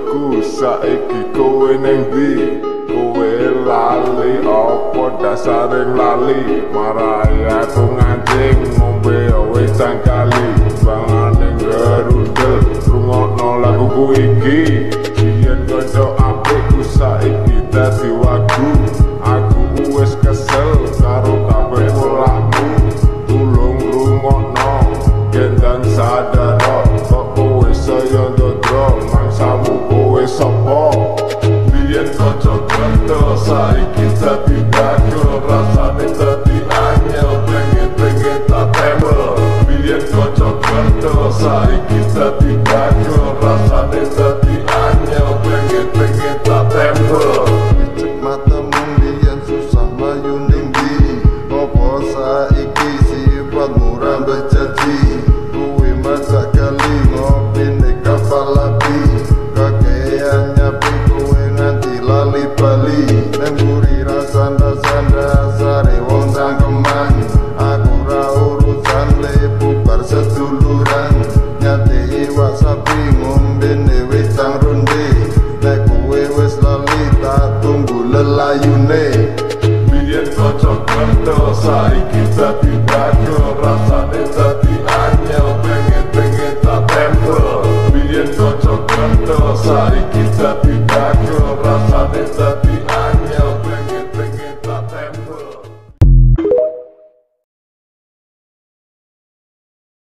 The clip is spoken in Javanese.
aku saiki kowe neng ndi? Kowe lali opo dasare lali? Marai aku nganjing ngombe sang kali. Bangane gerude rungokno lagu ku iki. Yen kanca aku ku saiki dadi waktu aku wis kesel karo kabeh wong tulung rungokno gendang sadar kanca saiki dadi bagel rasane dadi anyel pengen-pengen tak temel Biyen kanca kanca saiki dadi bagel rasane dadi kembali Memburi rasa dasar dasari wong sang kembang Aku ra urusan le bubar seduluran. Nyati iwa sapi ngumbin wis sang rundi Nek kue wes lali tak tunggu lelayune. Bien cocok kentel saiki tapi bago Rasa desa di anyel pengen-pengen tak tempel Bien cocok kentel saiki